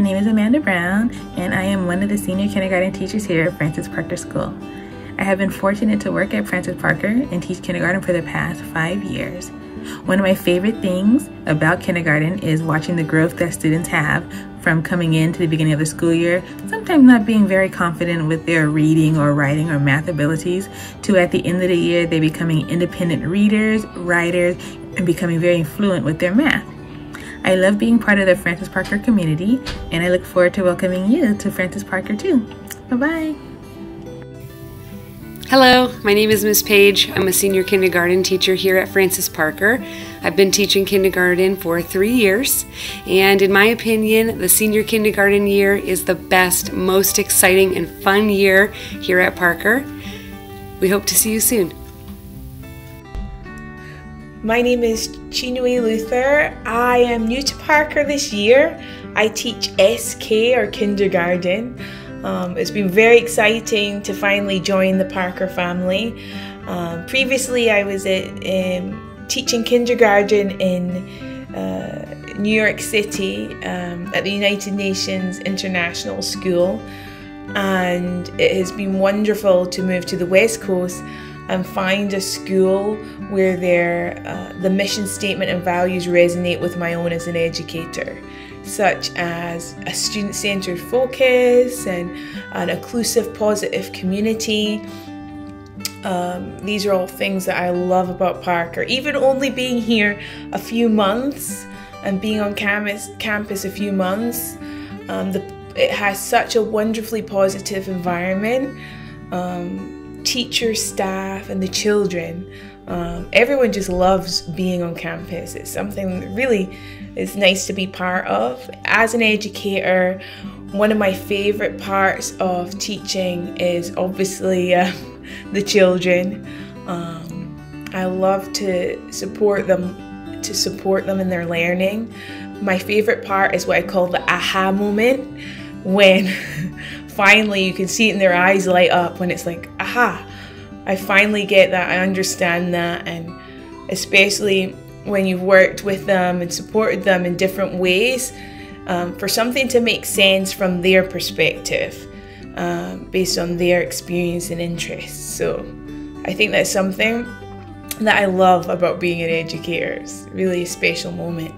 name is Amanda Brown, and I am one of the senior kindergarten teachers here at Francis Parker School. I have been fortunate to work at Francis Parker and teach kindergarten for the past five years. One of my favorite things about kindergarten is watching the growth that students have from coming in to the beginning of the school year, sometimes not being very confident with their reading or writing or math abilities, to at the end of the year, they becoming independent readers, writers, and becoming very fluent with their math. I love being part of the Francis Parker community, and I look forward to welcoming you to Francis Parker too. Bye bye. Hello, my name is Miss Page. I'm a senior kindergarten teacher here at Francis Parker. I've been teaching kindergarten for three years, and in my opinion, the senior kindergarten year is the best, most exciting, and fun year here at Parker. We hope to see you soon. My name is Chinwe Luther. I am new to Parker this year. I teach SK or kindergarten. Um, it's been very exciting to finally join the Parker family. Um, previously, I was at, um, teaching kindergarten in uh, New York City um, at the United Nations International School, and it has been wonderful to move to the West Coast and find a school where their uh, the mission statement and values resonate with my own as an educator such as a student centered focus and an inclusive, positive community. Um, these are all things that I love about Parker. Even only being here a few months and being on campus, campus a few months, um, the, it has such a wonderfully positive environment. Um, teachers, staff, and the children. Um, everyone just loves being on campus. It's something really is nice to be part of. As an educator, one of my favorite parts of teaching is obviously uh, the children. Um, I love to support them to support them in their learning. My favorite part is what I call the aha moment when finally you can see it in their eyes light up when it's like, aha, I finally get that, I understand that, and especially when you've worked with them and supported them in different ways um, for something to make sense from their perspective um, based on their experience and interests. So I think that's something that I love about being an educator. It's really a special moment.